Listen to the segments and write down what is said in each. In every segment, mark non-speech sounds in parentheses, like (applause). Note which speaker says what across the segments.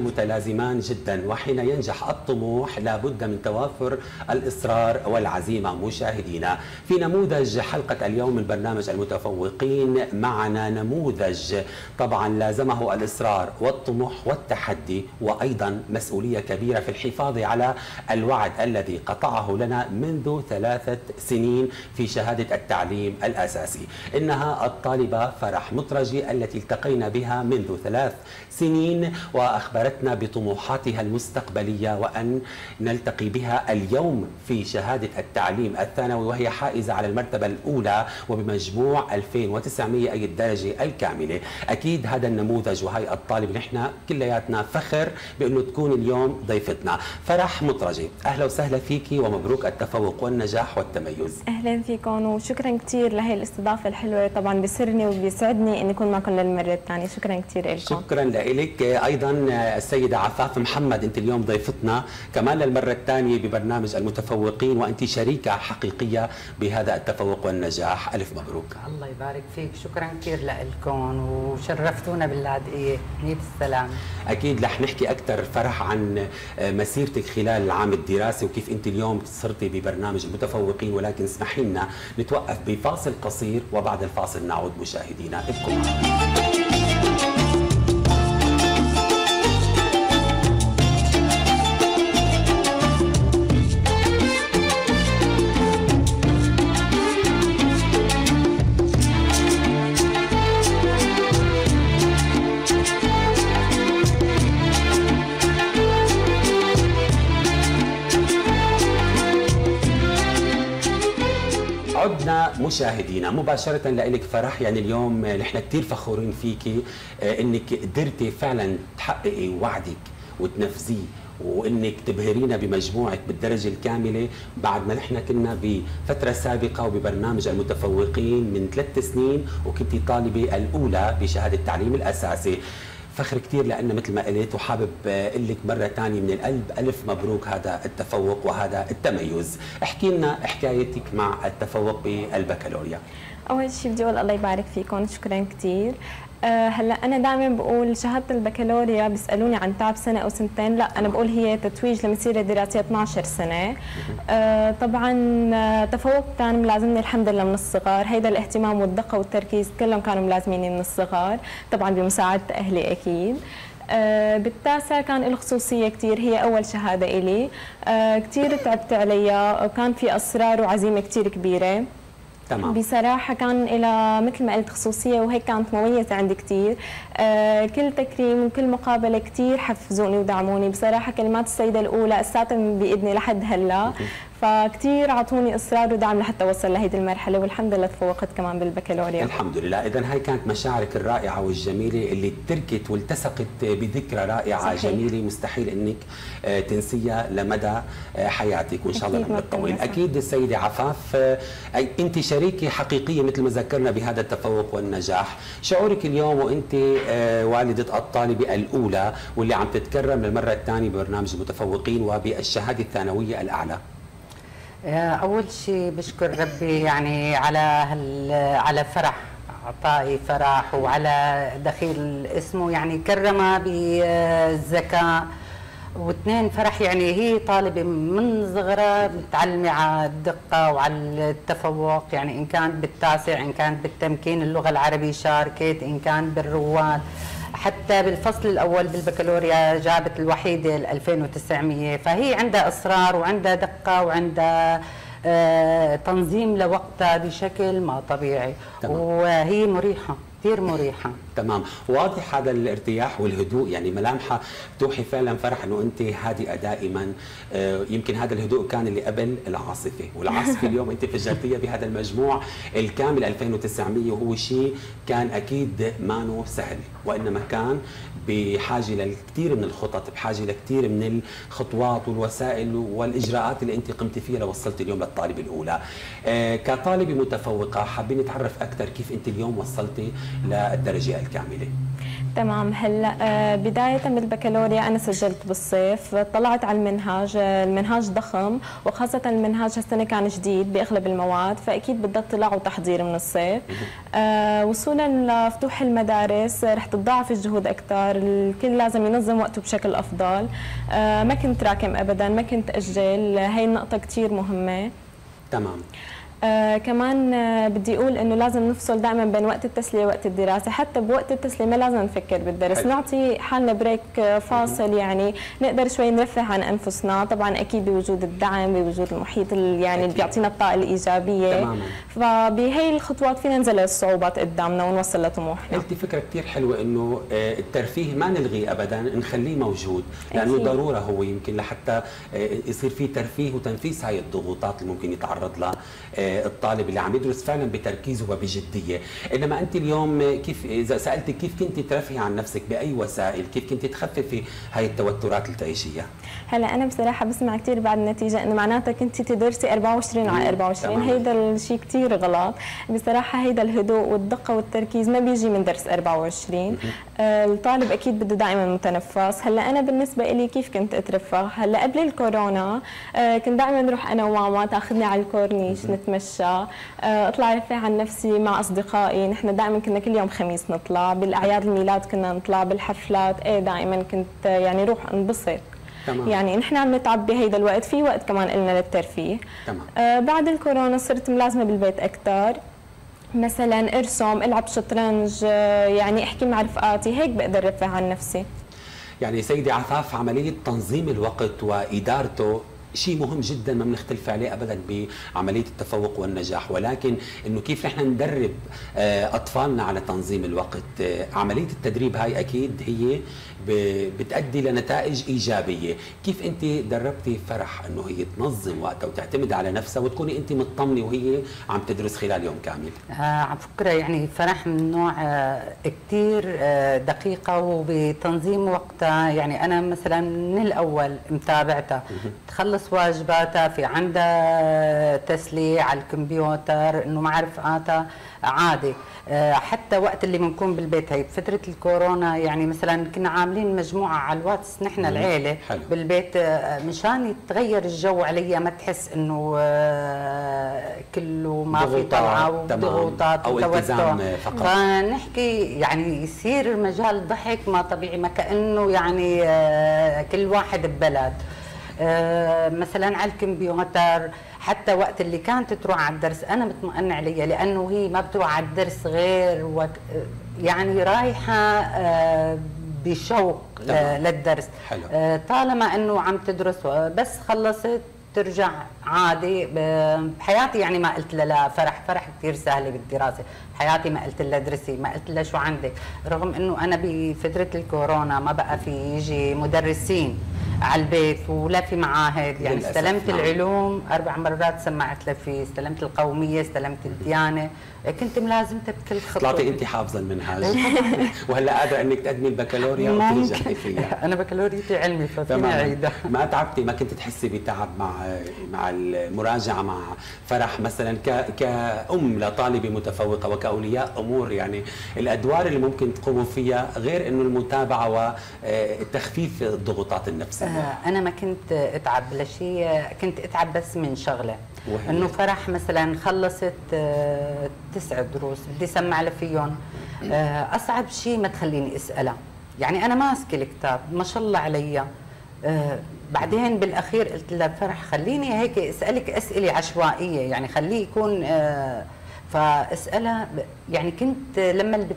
Speaker 1: شيئان متلازمان جدا وحين ينجح الطموح لابد من توافر الإصرار والعزيمة. مشاهدينا في نموذج حلقة اليوم من برنامج المتفوقين معنا نموذج طبعا لازمه الإصرار والطموح والتحدي وأيضا مسؤولية كبيرة في الحفاظ على الوعد الذي قطعه لنا منذ ثلاثة سنين في شهادة التعليم الأساسي. إنها الطالبة فرح مطرجي التي التقينا بها منذ ثلاث سنين وأخبرتنا بطموحاتها المستقبلية وأن نلتقي بها اليوم في شهادة التعليم الثانوي وهي حائزة على المرتبة الأولى وبمجموع 2900 أي الدرجة الكاملة. أكيد هذا النموذج وهي الطالب. نحن كلياتنا فخر بأنه تكون اليوم ضيفتنا. فرح مطرجي أهلا وسهلا فيكي ومبروك التفوق والنجاح والتميز.
Speaker 2: أهلا فيكم وشكرا كثير لهي الاستضافة الحلوة. طبعا بيسرني وبيسعدني إني أكون معكم للمرة الثانية. شكرا كثير لكم
Speaker 1: شكرا لك أيضا السيدة عفاف محمد انت اليوم ضيفتنا. كمان للمرة الثانية ببرنامج المتفوقين وأنت شريكة حقيقية بهذا التفوق والنجاح. ألف مبروك.
Speaker 3: الله يبارك فيك. شكرا كثير لكم وشرفتونا باللاذقيه نية السلام.
Speaker 1: أكيد رح نحكي أكثر فرح عن مسيرتك خلال العام الدراسي وكيف أنت اليوم صرتي ببرنامج المتفوقين. ولكن اسمحي لنا نتوقف بفاصل قصير وبعد الفاصل نعود مشاهدينا. ابقوا معنا. مشاهدينا مباشرة لك فرح. يعني اليوم نحن كثير فخورين فيكي إنك قدرتي فعلا تحققي وعدك وتنفذيه وإنك تبهرينا بمجموعك بالدرجة الكاملة بعد ما نحن كنا بفترة سابقة وببرنامج المتفوقين من ثلاث سنين وكنتي طالبة الأولى بشهادة التعليم الأساسي. فخر كثير لأن مثل ما قلت وحابب أقول لك مرة ثانية من القلب. ألف مبروك هذا التفوق وهذا التميز. احكي لنا حكايتك مع التفوق بالبكالوريا
Speaker 2: أول شيء بدي أقول الله يبارك فيكم شكرا كثير أه هلا أنا دائما بقول شهادة البكالوريا بيسألوني عن تعب سنة أو سنتين. لا أنا بقول هي تتويج لمسيره دراسيه 12 سنة. أه طبعا تفوق كان ملازمني الحمد لله من الصغر هيدا الاهتمام والدقة والتركيز كلهم كانوا ملازميني من الصغر طبعا بمساعدة أهلي أكيد. بالتاسع كان له خصوصية كثير هي أول شهادة إلي. كثير تعبت عليها وكان في اصرار وعزيمة كثير كبيرة.
Speaker 1: تمام.
Speaker 2: بصراحة كان لها مثل ما قلت خصوصية وهيك كانت مميزة عندي كثير آه كل تكريم وكل مقابلة كثير حفزوني ودعموني. بصراحة كلمات السيدة الأولى أساتذة بإذني لحد هلأ. فكتير أعطوني إصرار ودعم لحتى أوصل لهيدي المرحلة والحمد لله تفوقت كمان بالبكالوريا.
Speaker 1: الحمد لله. اذا هاي كانت مشاعرك الرائعة والجميلة اللي تركت والتصقت بذكرى رائعة صحيح. جميلة مستحيل إنك تنسيها لمدى حياتك وإن شاء الله العمر الطويل أكيد السيدة عفاف أنت شريكة حقيقية مثل ما ذكرنا بهذا التفوق والنجاح. شعورك اليوم وأنت والدة الطالبة الأولى واللي عم تتكرم للمرة الثانية ببرنامج المتفوقين وبالشهادة الثانوية الأعلى.
Speaker 3: أول شيء بشكر ربي يعني على هال على فرح عطائي فرح وعلى دخيل اسمه يعني كرمها بالذكاء واثنين فرح يعني هي طالبة من صغرها متعلمة على الدقة وعلى التفوق يعني إن كانت بالتاسع إن كانت بالتمكين اللغة العربية شاركت إن كان بالرواد. حتى بالفصل الأول بالبكالوريا جابت الوحيدة ال 2900 فهي عندها إصرار وعندها دقة وعندها آه تنظيم لوقتها بشكل ما طبيعي. تمام. وهي مريحة. كثير مريحة.
Speaker 1: تمام. واضح هذا الارتياح والهدوء. يعني ملامحها توحي فعلا فرح إنه أنت هادئة دائما. آه يمكن هذا الهدوء كان اللي قبل العاصفة. والعاصفة (laughs) اليوم أنت فجرتيها بهذا المجموع الكامل 2900 وهو شيء كان أكيد مانو سهل وإنما كان بحاجة للكثير من الخطط بحاجة لكثير من الخطوات والوسائل والإجراءات اللي أنت قمتي فيها لوصلت اليوم للطالبه الأولى. آه كطالبه متفوقة حابين نتعرف أكثر كيف أنت اليوم وصلتي للدرجة الكاملة.
Speaker 2: تمام. هلا آه، بداية بالبكالوريا أنا سجلت بالصيف. طلعت على المنهاج آه، المنهاج ضخم وخاصة المنهاج هالسنة كان جديد بأغلب المواد فأكيد بدها اطلاع وتحضير من الصيف. آه، وصولا لفتوح المدارس رح تتضاعف الجهود أكثر الكل لازم ينظم وقته بشكل أفضل. ما كنت راكم أبدا ما كنت أجل. هاي النقطة كثير مهمة.
Speaker 1: تمام.
Speaker 2: آه كمان آه بدي أقول إنه لازم نفصل دائما بين وقت التسلية ووقت الدراسة. حتى بوقت التسلية ما لازم نفكر بالدرس. حلو. نعطي حالنا بريك آه فاصل يعني نقدر شوي نرفه عن أنفسنا. طبعا أكيد بوجود الدعم بوجود المحيط يعني اللي بيعطينا الطاقة الإيجابية. تماما. فبهي الخطوات فينا ننزل الصعوبات قدامنا ونوصل لطموحنا.
Speaker 1: قلتي فكرة كثير حلوة إنه آه، الترفيه ما نلغيه ابدا نخليه موجود. لأنه أكيد. ضرورة هو يمكن لحتى آه، يصير في ترفيه وتنفيس هاي الضغوطات اللي ممكن يتعرض لها. الطالب اللي عم يدرس فعلا بتركيز وبجدية. إنما أنت اليوم كيف إذا سألتك كيف كنت ترفهي عن نفسك بأي وسائل؟ كيف كنت تخففي هاي التوترات اللي تعيشيها
Speaker 2: هلا أنا بصراحة بسمع كثير بعد النتيجة إنه معناتها كنت تدرسي 24 على 24 هيدا الشيء كثير غلط. بصراحة هيدا الهدوء والدقة والتركيز ما بيجي من درس 24 آه الطالب أكيد بده دائما متنفس. هلا أنا بالنسبة لي كيف كنت أترفه؟ هلا قبل الكورونا آه كنت دائما أروح أنا وماما تأخذني على الكورنيش نتمشى. آه أطلع رفع عن نفسي مع أصدقائي. نحن دائما كنا كل يوم خميس نطلع بالأعياد الميلاد كنا نطلع بالحفلات. إيه دائما كنت يعني روح انبسط. تمام. يعني نحن عم نتعب بهيدا الوقت. في وقت كمان لنا للترفيه. تمام. آه بعد الكورونا صرت ملازمة بالبيت أكثر مثلا ارسم ألعب شطرنج آه يعني أحكي مع رفقاتي. هيك بقدر رفع عن نفسي.
Speaker 1: يعني سيدي عفاف عملية تنظيم الوقت وإدارته شيء مهم جدا ما بنختلف عليه ابدا بعملية التفوق والنجاح ولكن إنه كيف نحن ندرب آه، أطفالنا على تنظيم الوقت؟ آه، عملية التدريب هاي أكيد هي بتؤدي لنتائج إيجابية. كيف أنت دربتي فرح إنه هي تنظم وقتها وتعتمد على نفسها وتكوني أنت مطمنة وهي عم تدرس خلال يوم كامل؟
Speaker 3: آه على فكره يعني فرح من نوع آه كثير آه دقيقة وبتنظيم وقتها. يعني أنا مثلا من الأول متابعتها. تخلص واجباتها في عندها تسلية على الكمبيوتر إنه مع رفقاتها عادي. آه، حتى وقت اللي بنكون بالبيت هي بفترة الكورونا يعني مثلا كنا عاملين مجموعة على الواتس نحن العيلة حلو. بالبيت آه، مشان يتغير الجو عليها ما تحس إنه آه، كله ما في طلعة وضغوطات
Speaker 1: أو التزام فقط.
Speaker 3: فنحكي يعني يصير مجال ضحك ما طبيعي ما كأنه يعني كل واحد ببلد. مثلا على الكمبيوتر حتى وقت اللي كانت تروح على الدرس. أنا مطمئنة عليها لأنه هي ما بتروح على الدرس غير وك يعني رايحة آه، بشوق للدرس. حلو. آه، طالما إنه عم تدرس بس خلصت ترجع عادي بحياتي يعني ما قلت لها لا فرح فرح كثير سهله بالدراسة. بحياتي ما قلت لها ادرسي ما قلت لها شو عندك. رغم إنه أنا بفترة الكورونا ما بقى في يجي مدرسين على البيت ولا في معاهد. يعني استلمت نعم. العلوم أربع مرات سمعت له فيه. استلمت القومية استلمت الديانة. كنت ملازمتها بكل خطوة.
Speaker 1: طلعتي انت حافظة المنهاج. (laughs) وهلأ قادره أنك تقدمي البكالوريا وتنجحي فيها. (laughs)
Speaker 3: أنا بكالوريتي علمي ففيني أعيدها.
Speaker 1: ما تعبتي ما كنت تحسي بتعب مع مع المراجعة مع فرح مثلا كأم لطالبه متفوقة وكأولياء أمور. يعني الأدوار اللي ممكن تقوموا فيها غير إنه المتابعة وتخفيف الضغوطات النفسية.
Speaker 3: آه، أنا ما كنت أتعب لشيء كنت أتعب بس من شغلة. إنه فرح مثلا خلصت آه، تسع دروس بدي أسمع فيهم آه، أصعب شيء ما تخليني أسألها. يعني أنا ماسكة الكتاب ما شاء الله علي آه، بعدين بالأخير قلت لها فرح خليني هيك أسألك أسئلة عشوائية يعني خليه يكون فأسألها يعني كنت لما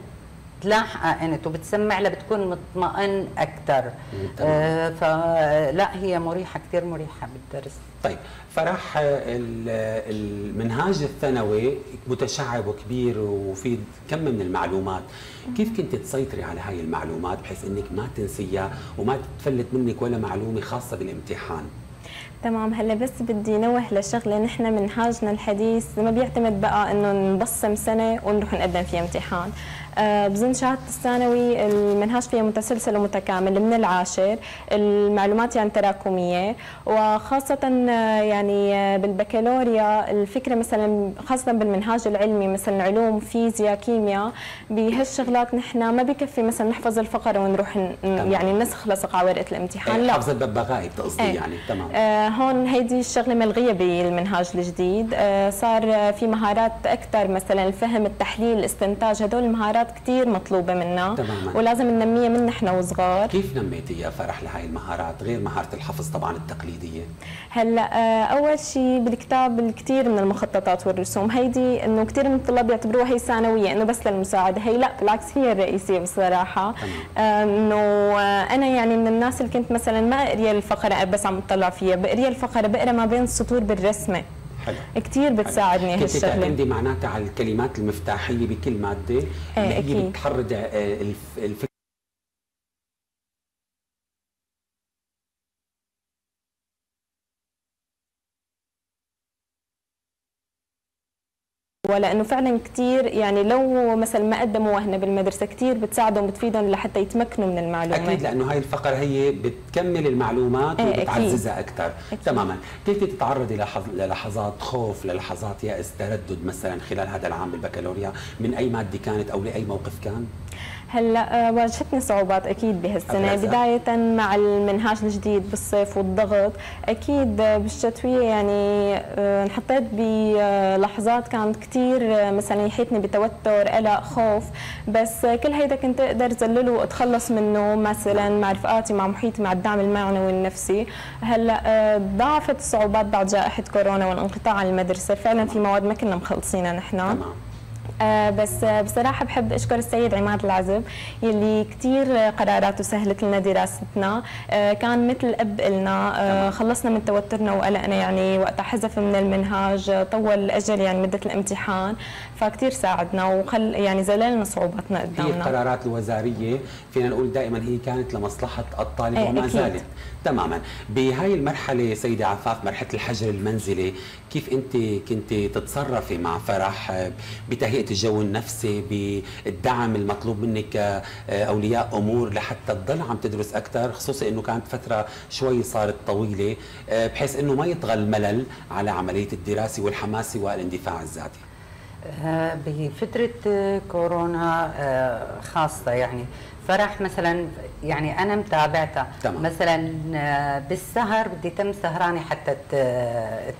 Speaker 3: بتلاحقها انت وبتسمع لها بتكون مطمئن أكثر آه فلا هي مريحة كثير مريحة بالدرس.
Speaker 1: طيب فرح المنهاج الثانوي متشعب وكبير وفي كم من المعلومات. كيف كنت تسيطري على هاي المعلومات بحيث إنك ما تنسيها وما تفلت منك ولا معلومة خاصة بالامتحان؟
Speaker 2: تمام. هلأ بس بدي نوه لشغلة. نحن منهاجنا الحديث ما بيعتمد بقى إنه نبصم سنة ونروح نقدم فيها امتحان. بظن شهادة الثانوي المنهاج فيها متسلسل ومتكامل من العاشر المعلومات يعني تراكمية وخاصة آه، يعني آه، بالبكالوريا الفكرة مثلا خاصة بالمنهاج العلمي مثلا علوم فيزياء كيمياء بهالشغلات نحن ما بكفي مثلا نحفظ الفقرة ونروح يعني نسخ لصق على ورقه الامتحان
Speaker 1: إيه، لا. حفظ الببغاء بتقصدي إيه. يعني تمام.
Speaker 2: آه هون هيدي الشغلة ملغية بالمنهاج الجديد. آه صار في مهارات أكثر مثلا الفهم التحليل الاستنتاج هدول المهارات كثير مطلوبة منا تماما. ولازم ننميها من نحن وصغار.
Speaker 1: كيف نميتي يا فرح لهي المهارات؟ غير مهارة الحفظ طبعا التقليدية.
Speaker 2: هلأ آه أول شيء بالكتاب الكثير من المخططات والرسوم هيدي إنه كثير من الطلاب يعتبروها هي ثانوية إنه بس للمساعدة. هي لأ بالعكس هي الرئيسيه بصراحة. آه، إنه آه أنا يعني من الناس اللي كنت مثلا ما أقري الفقرة بس عم أطلع فيها. بقري الفقرة بقرأ ما بين السطور بالرسمة. حلو. كثير بتساعدني
Speaker 1: هالشغلة. كنت تعتمدي معناتها على الكلمات المفتاحية بكل مادة
Speaker 2: إيه اللي
Speaker 1: هي بتحرض آه، الفكرة
Speaker 2: ولأنه فعلا كثير يعني لو مثلا ما قدموا وهنا بالمدرسة كثير بتساعدهم بتفيدهم لحتى يتمكنوا من المعلومات.
Speaker 1: أكيد لأنه هاي الفقرة هي بتكمل المعلومات إيه وبتعززها أكثر تماما. كنت تتعرضي للحظات؟ خوف للحظات يأس تردد مثلا خلال هذا العام بالبكالوريا؟ من أي مادة كانت أو لأي موقف كان؟
Speaker 2: هلا آه، واجهتني صعوبات أكيد بهالسنة. بداية مع المنهاج الجديد بالصيف والضغط أكيد بالشتوية يعني آه، انحطيت بلحظات كانت كثير آه، مثلا يحيطني بتوتر قلق خوف. بس كل هيدا كنت أقدر زلله وأتخلص منه مثلا مع رفقاتي مع محيطي مع الدعم المعنوي النفسي هلا ضاعفت الصعوبات بعد جائحة كورونا والانقطاع عن المدرسة. فعلا في مواد ما كنا مخلصينها نحن. آه بس بصراحة بحب أشكر السيد عماد العزب يلي كثير قراراته سهلت لنا دراستنا. آه كان مثل أب إلنا. آه خلصنا من توترنا وقلقنا يعني وقتها حذف من المنهاج طول الأجل يعني مدة الامتحان. فكثير ساعدنا وخل يعني زللنا صعوباتنا قدامنا.
Speaker 1: هي القرارات الوزارية فينا نقول دائما هي كانت لمصلحة الطالب إيه، وما زالت. تماما. بهاي المرحلة سيدة عفاف مرحلة الحجر المنزلي كيف أنت كنت تتصرفي مع فرح بتهيئة الجو النفسي بالدعم المطلوب منك كأولياء أمور لحتى تضل عم تدرس أكثر خصوصي أنه كانت فترة شوي صارت طويلة بحيث أنه ما يطغى الملل على عملية الدراسة والحماسة والاندفاع الذاتي.
Speaker 3: آه، بفترة كورونا آه، خاصة يعني. فرح مثلا يعني أنا متابعتها تمام. مثلا آه، بالسهر بدي تم سهرانه حتى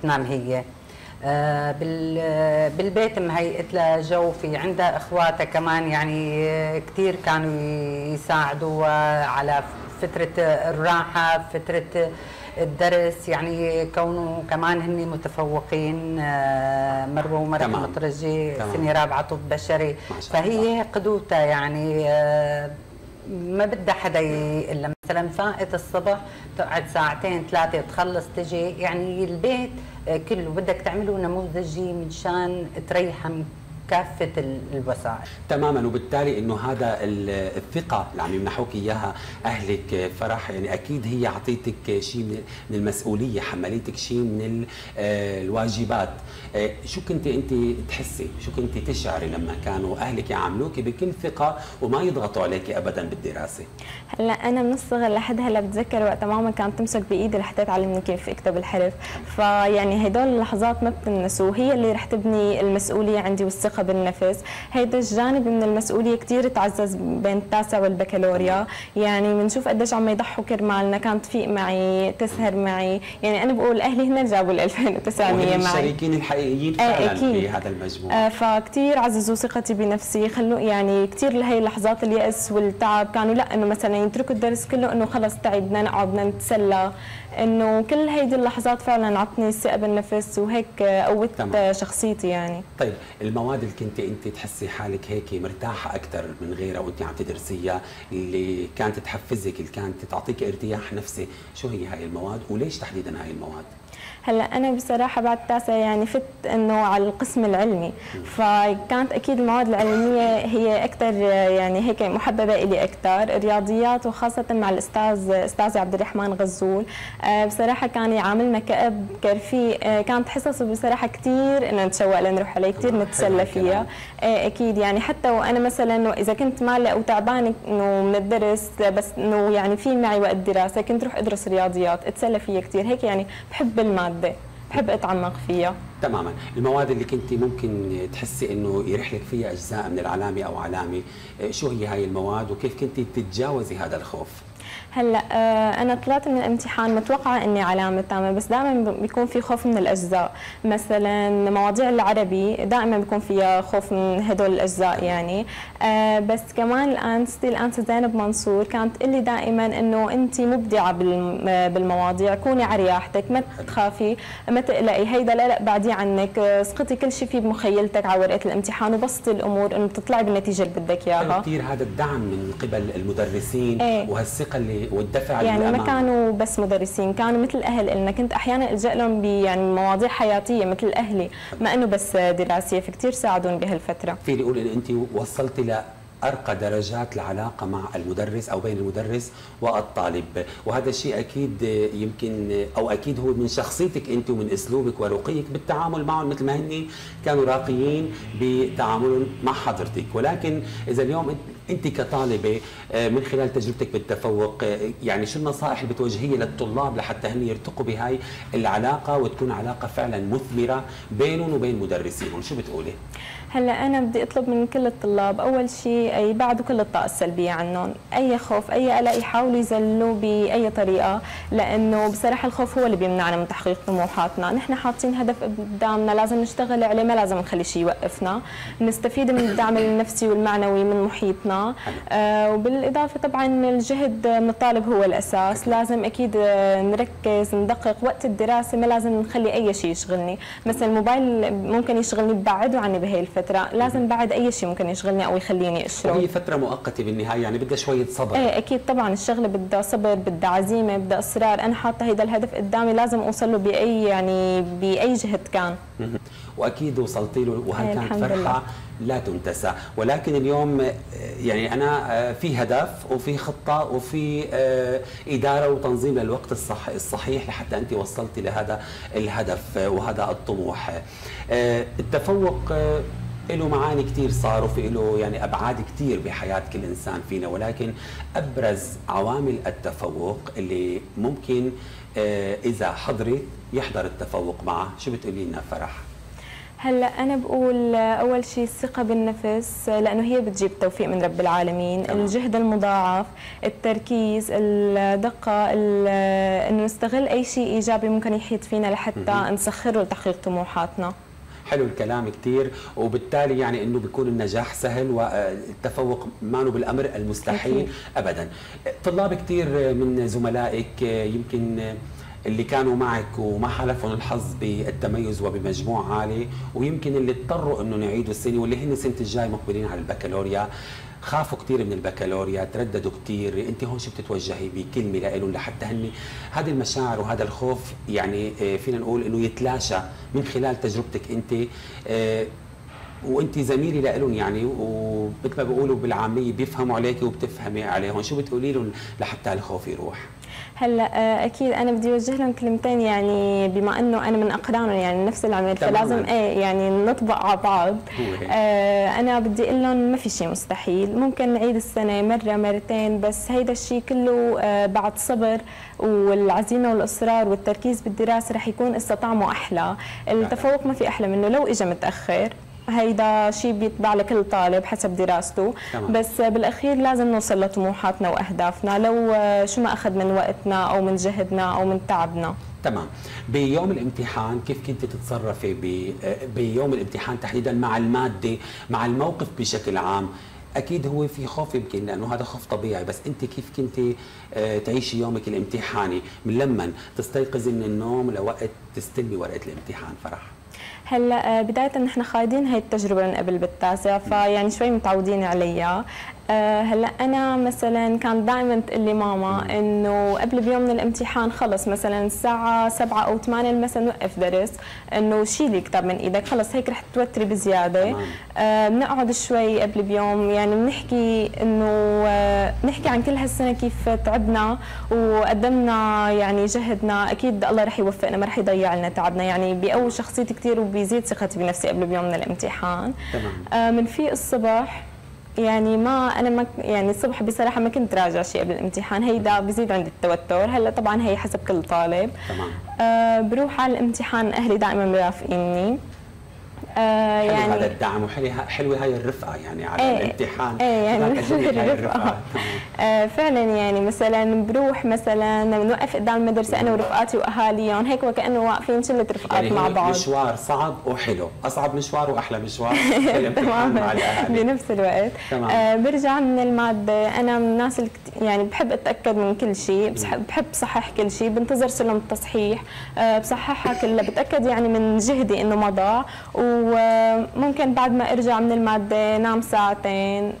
Speaker 3: تنام هي. آه، بالبيت مهيئت لها جو. في عندها اخواتها كمان يعني كثير كانوا يساعدوا على فترة الراحة فترة الدرس يعني كونه كمان هن متفوقين آه، مروا ومرح مترجي سنه رابعة طب بشري. فهي قدوتها يعني ما بدها حدا إلا مثلا فائت الصبح تقعد ساعتين ثلاثة تخلص تجي. يعني البيت كله بدك تعمله نموذجي مشان تريحها من كافة الوسائل.
Speaker 1: تماما وبالتالي إنه هذا الثقة اللي عم يمنحوك إياها أهلك فرح يعني أكيد هي اعطيتك شيء من المسؤولية حمليتك شيء من آه، الواجبات. آه، شو كنت أنت تحسي؟ شو كنت تشعري لما كانوا أهلك يعاملوك بكل ثقة وما يضغطوا عليك ابدا بالدراسة؟
Speaker 2: هلأ أنا من الصغر لحد هلأ بتذكر وقت ماما كانت تمسك بإيدي لحتى تعلمني كيف أكتب الحرف فيعني هدول اللحظات ما بتنسوا هي اللي رح تبني المسؤولية عندي والثقة بالنفس. هيدا الجانب من المسؤولية كثير تعزز بين التاسع والبكالوريا. يعني بنشوف قديش عم يضحوا كرمالنا. كانت تفيق معي تسهر معي. يعني أنا بقول أهلي هن جابوا ال 2900 معي.
Speaker 1: الشريكين الحقيقيين آه، فعلا أكيد. في هذا المجموع
Speaker 2: آه فكثير عززوا ثقتي بنفسي. خلوا يعني كثير لهي اللحظات اليأس والتعب كانوا لأ إنه مثلا يتركوا الدرس كله إنه خلص تعي بدنا نقعد نتسلى. إنه كل هيدي اللحظات فعلا عطني الثقه بالنفس وهيك قوت شخصيتي يعني.
Speaker 1: طيب المواد اللي كنت أنت تحسي حالك هيك مرتاحة أكثر من غيرها وأنت عم تدرسيها اللي كانت تحفزك اللي كانت تعطيك ارتياح نفسي شو هي هاي المواد؟ وليش تحديدا هاي المواد؟
Speaker 2: هلا أنا بصراحة بعد التاسع يعني فت إنه على القسم العلمي فكانت أكيد المواد العلمية هي أكثر يعني هيك محببة لي أكثر الرياضيات وخاصة مع الأستاذ أستاذ عبد الرحمن غزول. آه، بصراحة كان يعاملنا كأب كرفي آه، كانت حصصه بصراحة كثير إنه نتشوق لنروح عليه كثير نتسلى فيها. آه، أكيد يعني حتى وأنا مثلا إذا كنت مالي أو تعبانة إنه من الدرس بس إنه يعني في معي وقت دراسة كنت روح أدرس رياضيات أتسلى فيها كثير هيك يعني بحب الماده بحب أتعمق فيها.
Speaker 1: تماما. المواد اللي كنت ممكن تحسي إنه يرح لك فيها أجزاء من العلامة أو علامة شو هي هاي المواد وكيف كنت تتجاوزي هذا الخوف؟
Speaker 2: هلا آه، أنا طلعت من الامتحان متوقعة إني علامة تامة بس دائما بيكون في خوف من الأجزاء. مثلا مواضيع العربي دائما بيكون فيها خوف من هدول الأجزاء يعني. آه، بس كمان الآن ستي الان زينب منصور كانت تقول لي دائما إنه انت مبدعة بالمواضيع كوني على رياحتك ما تخافي ما تقلقي هيدا لا لا بعدي عنك. اسقطي كل شيء في بمخيلتك على ورقة الامتحان وبسطي الأمور إنه تطلعي بالنتيجة اللي بدك إياها.
Speaker 1: كثير هذا الدعم من قبل المدرسين إيه؟ وهالثقة اللي والدفع
Speaker 2: يعني ما كانوا بس مدرسين كانوا مثل الأهل. لنا كنت أحيانا ألجأ لهم يعني مواضيع حياتية مثل أهلي ما إنه بس دراسية فكتير ساعدوني بهالفترة.
Speaker 1: فيني أقول إن أنت وصلتي ل أرقى درجات العلاقة مع المدرس أو بين المدرس والطالب. وهذا الشيء أكيد يمكن أو أكيد هو من شخصيتك أنت ومن أسلوبك ورقيك بالتعامل معهم مثل ما هن كانوا راقيين بتعاملهم مع حضرتك. ولكن إذا اليوم أنت كطالبة آه، من خلال تجربتك بالتفوق آه، يعني شو النصائح اللي بتوجهيها للطلاب لحتى هن يرتقوا بهاي العلاقة وتكون علاقة فعلا مثمرة بينهم وبين مدرسيهم؟ شو بتقولي؟
Speaker 2: هلأ أنا بدي أطلب من كل الطلاب أول شيء يبعدوا كل الطاقة السلبية عنهم. أي خوف أي قلق يحاولوا يذلوا بأي طريقة لأنه بصراحة الخوف هو اللي بيمنعنا من تحقيق طموحاتنا. نحن حاطين هدف قدامنا لازم نشتغل عليه ما لازم نخلي شيء يوقفنا. نستفيد من الدعم النفسي والمعنوي من محيطنا. آه وبالإضافة طبعا الجهد من الطالب هو الأساس. لازم أكيد نركز ندقق وقت الدراسة ما لازم نخلي أي شيء يشغلني. مثلا الموبايل ممكن يشغلني ببعده عني بهي الفترة. فتره لازم بعد أي شيء ممكن يشغلني أو يخليني اشرب
Speaker 1: وهي فترة مؤقتة بالنهاية يعني بدها شوية صبر.
Speaker 2: إيه أكيد طبعا. الشغلة بدها صبر بدها عزيمة بدها إصرار. أنا حاطة هيدا الهدف قدامي لازم أوصل له بأي يعني بأي جهد كان.
Speaker 1: وأكيد وصلتي له وهي كانت فرحة؟ لله. لا تنتسى. ولكن اليوم يعني أنا في هدف وفي خطة وفي إدارة وتنظيم للوقت الصح الصحيح لحتى أنت وصلتي لهذا الهدف وهذا الطموح. التفوق له معاني كثير صار وفي له يعني أبعاد كثير بحياة كل إنسان فينا. ولكن أبرز عوامل التفوق اللي ممكن آه، إذا حضرت يحضر التفوق معه. شو بتقولي لنا فرح؟
Speaker 2: هلا أنا بقول أول شيء الثقة بالنفس لأنه هي بتجيب توفيق من رب العالمين تمام. الجهد المضاعف التركيز الدقة إنه نستغل أي شيء إيجابي ممكن يحيط فينا لحتى نسخره لتحقيق طموحاتنا.
Speaker 1: حلو الكلام كثير وبالتالي يعني إنه بيكون النجاح سهل والتفوق ما بالأمر المستحيل ابدا. طلاب كثير من زملائك يمكن اللي كانوا معك وما حالفهم الحظ بالتميز وبمجموع عالي ويمكن اللي اضطروا إنه يعيدوا السنة واللي هن السنة الجاي مقبلين على البكالوريا. خافوا كثير من البكالوريا ترددوا كثير أنت هون شو بتتوجهي بكلمة لهم لحتى هن هذه المشاعر وهذا الخوف يعني آه، فينا نقول إنه يتلاشى من خلال تجربتك أنت آه، وأنت زميلي لهم يعني ومثل ما بيقولوا بالعامية بيفهموا عليك وبتفهمي عليهم. شو بتقولي لهم لحتى الخوف يروح؟
Speaker 2: هلا آه، أكيد أنا بدي أوجه لهم كلمتين يعني بما إنه أنا من اقرانهم يعني نفس العمل فلازم إيه يعني نطبق على بعض. آه أنا بدي أقول لهم ما في شيء مستحيل. ممكن نعيد السنة مرة مرتين بس هيدا الشيء كله آه بعد صبر والعزيمة والإصرار والتركيز بالدراسة رح يكون إستطعمه أحلى. التفوق ما في أحلى منه لو اجى متأخر. هيدا شيء بيتبع لكل طالب حسب دراسته. تمام. بس بالأخير لازم نوصل لطموحاتنا وأهدافنا. لو شو ما أخذ من وقتنا أو من جهدنا أو من تعبنا.
Speaker 1: تمام. بيوم الامتحان كيف كنت تتصرفي بيوم الامتحان تحديدا مع المادة مع الموقف بشكل عام؟ أكيد هو في خوف يمكن لأنه هذا خوف طبيعي. بس أنت كيف كنت آه، تعيشي يومك الامتحاني؟ من لما تستيقظي من النوم لوقت تستلمي ورقة الامتحان فرح.
Speaker 2: هلا آه، بداية نحن خايدين هاي التجربة من قبل بالتاسع فيعني شوي متعودين عليها. أه هلا أنا مثلا كانت دائما تقول لي ماما إنه قبل بيوم من الامتحان خلص مثلا الساعة 7 أو 8 المساء نوقف درس إنه شيلي الكتاب من إيدك؟ خلص هيك رح توتري بزيادة. أه بنقعد شوي قبل بيوم يعني بنحكي إنه أه بنحكي عن كل هالسنة كيف تعبنا وقدمنا يعني جهدنا. أكيد الله رح يوفقنا ما رح يضيع لنا تعبنا. يعني بيقوي شخصيتي كثير وبيزيد ثقتي بنفسي قبل بيوم من الامتحان.
Speaker 1: تمام.
Speaker 2: آه من الصبح يعني ما أنا ما يعني الصبح بصراحة ما كنت راجع شيء قبل الامتحان. هيدا بزيد عندي التوتر. هلا طبعا هي حسب كل طالب.
Speaker 1: تمام.
Speaker 2: آه بروح على الامتحان أهلي دائما مرافقيني.
Speaker 1: آه يعني هذا الدعم وحلوه حلوة هاي الرفقه يعني على إيه الامتحان.
Speaker 2: إيه يعني (laughs) الرفقه (laughs) آه فعلا يعني مثلا بروح مثلا بنوقف قدام المدرسة أنا ورفقاتي وأهاليهم هيك وكأنه واقفين شله رفقات
Speaker 1: يعني
Speaker 2: مع بعض.
Speaker 1: مشوار صعب وحلو. أصعب مشوار وأحلى مشوار (laughs) الأهالي.
Speaker 2: بنفس الوقت. تمام. آه برجع من المادة أنا من الناس اللي يعني بحب أتأكد من كل شيء بحب صحح كل شيء بنتظر سلم التصحيح. آه بصححها كلها. بتأكد يعني من جهدي إنه ما ضاع و وممكن بعد ما ارجع من الماده نام ساعتين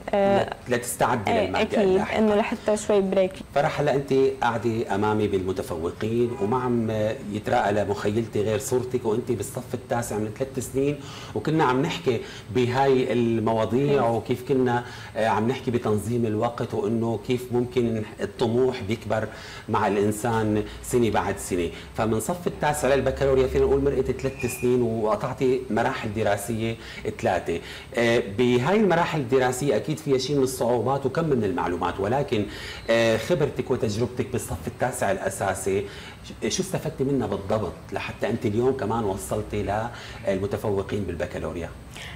Speaker 1: لتستعدي
Speaker 2: آه،
Speaker 1: للماده
Speaker 2: أكيد إنه لحتى شوي بريك
Speaker 1: فرح هلا انت قاعدة امامي بالمتفوقين وما عم يتراءى لمخيلتي غير صورتك وانت بالصف التاسع من ثلاث سنين وكنا عم نحكي بهاي المواضيع وكيف كنا عم نحكي بتنظيم الوقت وانه كيف ممكن الطموح بيكبر مع الانسان سنة بعد سنة. فمن صف التاسع للبكالوريا فينا نقول مرقت ثلاث سنين وقطعتي مراحل دراسية ثلاثة. آه، بهاي المراحل الدراسية أكيد فيها شيء من الصعوبات وكم من المعلومات ولكن آه، خبرتك وتجربتك بالصف التاسع الأساسي. شو استفدتي منها بالضبط لحتى أنت اليوم كمان وصلتي للمتفوقين بالبكالوريا؟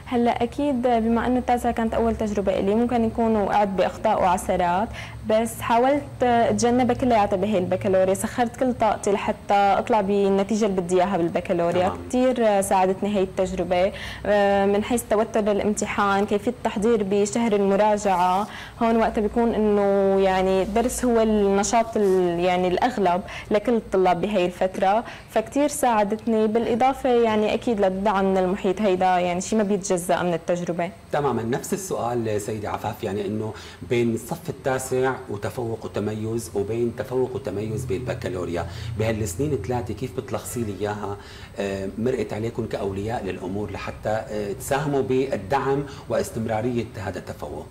Speaker 2: هلا أكيد بما أنه التاسعة كانت أول تجربة لي ممكن يكون وقعت بإخطاء وعثرات بس حاولت اتجنبها كلياتها بهي البكالوريا سخرت كل طاقتي لحتى أطلع بالنتيجه اللي بدي إياها بالبكالوريا. كثير ساعدتني هي التجربة آه، من حيث توتر الامتحان كيفية التحضير بشهر المراجعة هون وقتها بيكون إنه يعني الدرس هو النشاط يعني الأغلب لكل الطلاب بهي الفترة فكتير ساعدتني بالإضافة يعني أكيد للدعم من المحيط هيدا يعني شيء ما بيتجزا من التجربة؟
Speaker 1: تماما. نفس السؤال سيدي عفاف يعني إنه بين الصف التاسع وتفوق وتميز وبين تفوق وتميز بالبكالوريا. بهالسنين ثلاثة كيف بتلخصي لي إياها؟ آه، مرقت عليكم كأولياء للأمور لحتى آه، تساهموا بالدعم واستمرارية هذا التفوق؟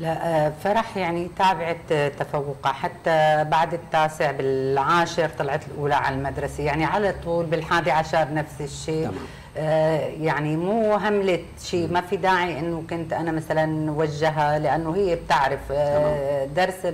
Speaker 3: لا آه، فرح يعني تابعت تفوقها حتى بعد التاسع بالعاشر طلعت الأولى على المدرسة. يعني على طول بالحادي عشر نفس الشيء. تمام. آه يعني مو هملت شيء ما في داعي إنه كنت أنا مثلا وجهها لأنه هي بتعرف آه درس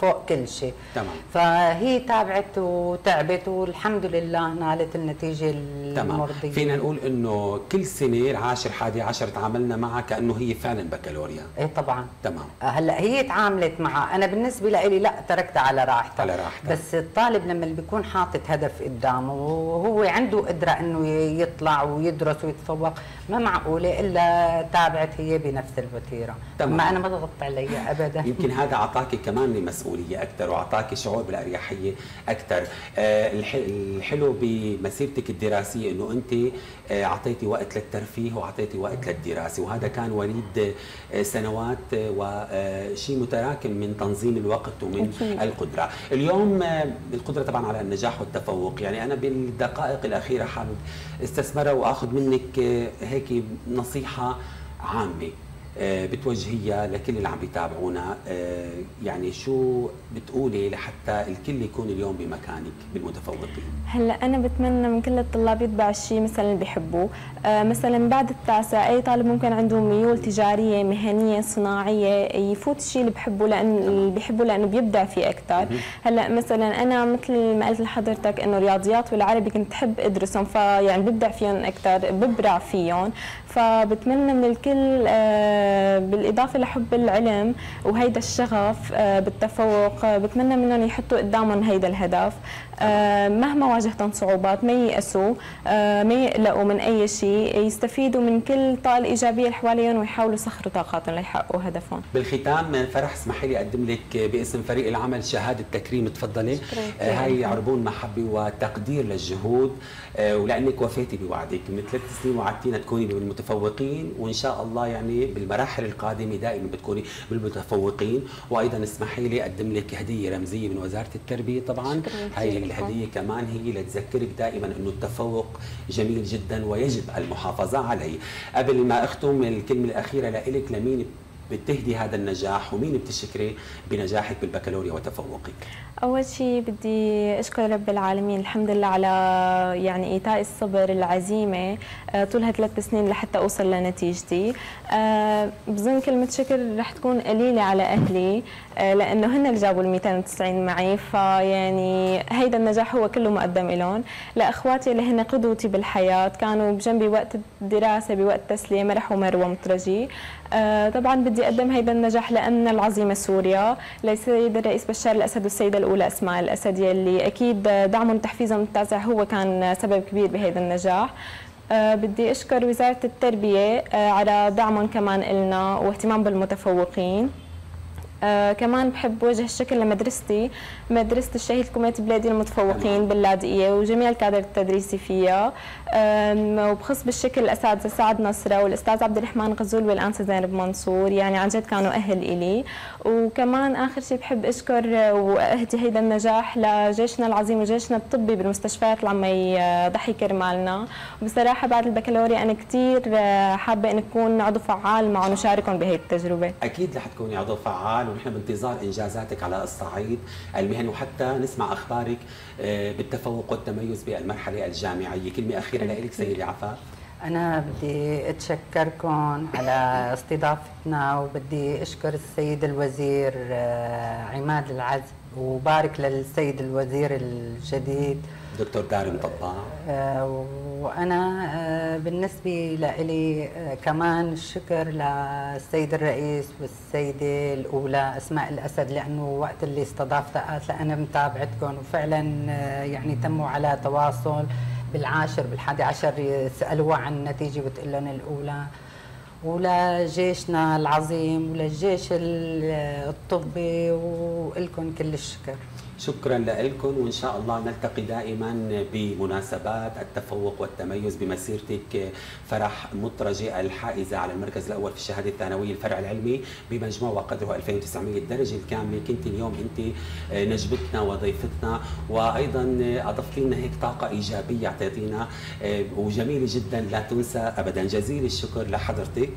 Speaker 3: فوق كل شيء.
Speaker 1: تمام.
Speaker 3: فهي تابعت وتعبت والحمد لله نالت النتيجة
Speaker 1: المرضية. فينا نقول إنه كل سنة العاشر حادي عشر تعاملنا معها كأنه هي فعلا بكالوريا.
Speaker 3: إيه طبعا.
Speaker 1: تمام.
Speaker 3: هلأ هي تعاملت معها. أنا بالنسبة لي لا تركتها على راحتها.
Speaker 1: على راحتها.
Speaker 3: بس الطالب لما اللي بيكون حاطط هدف قدامه وهو عنده قدرة إنه يطلع ويدرس ويتفوق ما معقولة إلا تابعت هي بنفس الوتيرة. تمام. ما أنا ما ضغطت علي ابدا.
Speaker 1: يمكن هذا اعطاك كمان مسؤوليه أكثر وأعطاك شعور بالأريحية أكثر آه، الحلو بمسيرتك الدراسية إنه أنت آه، أعطيتي وقت للترفيه وأعطيتي وقت للدراسة وهذا كان وليد آه، سنوات وشيء متراكم من تنظيم الوقت ومن القدرة. اليوم القدرة طبعا على النجاح والتفوق. يعني أنا بالدقائق الأخيرة حابب أستثمرها وأخذ منك هيك نصيحة عامة. بتوجهيها لكل اللي عم بيتابعونا. آه، يعني شو بتقولي لحتى الكل يكون اليوم بمكانك بالمتفوقين؟
Speaker 2: هلا أنا بتمنى من كل الطلاب يتبع الشيء مثلا اللي بيحبوه. آه، مثلا بعد التاسع أي طالب ممكن عنده ميول تجارية مهنية صناعية يفوت الشيء اللي بحبه لأن اللي بيحبه لأنه بيبدع فيه أكثر هلا مثلا أنا مثل ما قلت لحضرتك إنه الرياضيات والعربي كنت أحب أدرسهم فيعني ببدع فيهم أكثر ببرع فيهم. فبتمنى من الكل آه، بالإضافة لحب العلم وهيدا الشغف آه، بالتفوق آه، بتمنى منهم يحطوا قدامهم هيدا الهدف. مهما واجهتهم صعوبات ما ييأسوا ما يقلقوا من أي شيء يستفيدوا من كل طاقة الايجابيه اللي حواليهم ويحاولوا يسخروا طاقاتهم ليحققوا هدفهم.
Speaker 1: بالختام فرح اسمحي لي أقدم لك باسم فريق العمل شهادة تكريم تفضلي. هاي عربون محبة وتقدير للجهود ولأنك وفيتي بوعدك. من ثلاث سنين وعدتينا تكوني من المتفوقين وإن شاء الله يعني بالمرة المراحل القادمة دائما بتكوني بالمتفوقين. وأيضا اسمحي لي أقدم لك هدية رمزية من وزارة التربية طبعا. هاي الهدية كمان هي لتذكرك دائما إنه التفوق جميل جدا ويجب المحافظة عليه. قبل ما أختم الكلمة الأخيرة لك لمين بتهدي هذا النجاح ومين بتشكري بنجاحك بالبكالوريا وتفوقك؟
Speaker 2: أول شيء بدي أشكر رب العالمين الحمد لله على يعني إيتاء الصبر العزيمة. طول هالثلاث سنين لحتى أوصل لنتيجتي. آه، بظن كلمة شكر رح تكون قليلة على أهلي آه، لأنه هن اللي جابوا ال 290 معي فيعني هيدا النجاح هو كله مقدم لهم لأخواتي اللي هن قدوتي بالحياة كانوا بجنبي وقت الدراسة بوقت التسلية مرح ومروة مطرجي طبعا بدي أقدم هيدا النجاح لأمنا العظيمة سوريا للسيد الرئيس بشار الأسد والسيدة الأولى أسماء الأسد يلي أكيد دعمهم وتحفيزهم التاسع هو كان سبب كبير بهذا النجاح. أه بدي أشكر وزارة التربية أه على دعمهم كمان إلنا واهتمام بالمتفوقين. آه كمان بحب وجه الشكر لمدرستي. مدرسة الشهيد كوميت بلادي المتفوقين باللاذقية وجميع الكادر التدريسي فيها. وبخص بالشكل الأساتذة سعد نصرة والأستاذ عبد الرحمن غزول والأنسة زينب منصور يعني عن جد كانوا أهل إلي. وكمان آخر شيء بحب أشكر وأهدي هيدا النجاح لجيشنا العظيم وجيشنا الطبي بالمستشفيات اللي عم يضحي كرمالنا. وبصراحة بعد البكالوريا أنا كثير آه، حابة أن أكون عضو فعال معهم وشاركهم بهي التجربة.
Speaker 1: أكيد رح تكوني عضو فعال. ونحن بانتظار إنجازاتك على الصعيد. المهني وحتى نسمع أخبارك آه، بالتفوق والتميز بالمرحلة الجامعية. كلمة أخيرة لك سيدي عفاف.
Speaker 3: أنا بدي أتشكركم على استضافتنا وبدي أشكر السيد الوزير آه، عماد العزب وبارك للسيد الوزير الجديد.
Speaker 1: دكتور دارم طباع
Speaker 3: آه، وأنا آه، بالنسبة لي كمان الشكر للسيد الرئيس والسيدة الأولى أسماء الأسد لأنه وقت اللي استضافت قالت أنا متابعتكم وفعلا يعني تموا على تواصل بالعاشر بالحادي عشر يسألوها عن النتيجة بتقول لهم الأولى. ولجيشنا العظيم وللجيش الطبي ولكم كل الشكر.
Speaker 1: شكرا لكم وإن شاء الله نلتقي دائما بمناسبات التفوق والتميز بمسيرتك. فرح مطرجه الحائزه على المركز الأول في الشهادة الثانوية الفرع العلمي بمجموع وقدره 2900 درجة. الكامله كنت اليوم أنت نجبتنا وضيفتنا. وأيضا اضفت لنا هيك طاقة إيجابية اعطيتينا وجميله جدا لا تنسى ابدا جزيل الشكر لحضرتك.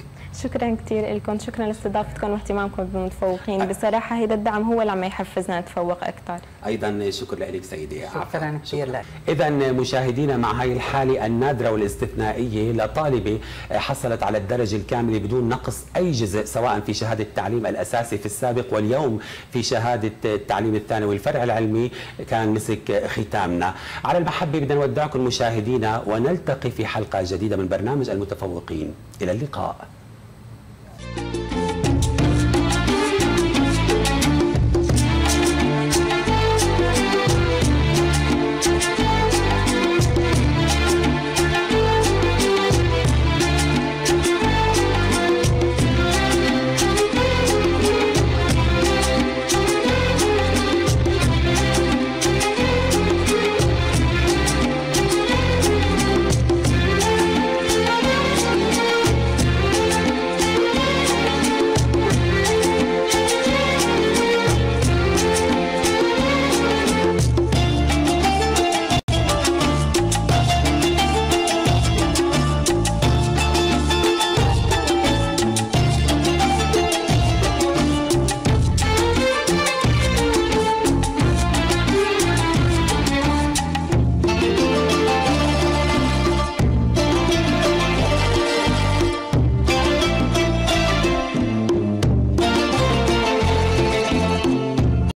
Speaker 2: شكرا كثير لكم شكرا لاستضافتكم واهتمامكم بالمتفوقين بصراحة هذا الدعم هو اللي عم يحفزنا نتفوق أكثر
Speaker 1: أيضا شكرا لك سيدي.
Speaker 3: شكرا كثير لك
Speaker 1: اذا مشاهدينا مع هاي الحالة النادرة والاستثنائية لطالبه حصلت على الدرجة الكاملة بدون نقص أي جزء سواء في شهادة التعليم الأساسي في السابق واليوم في شهادة التعليم الثانوي. الفرع العلمي كان مسك ختامنا. على المحبة بدنا نودعكم مشاهدينا ونلتقي في حلقة جديدة من برنامج المتفوقين. إلى اللقاء.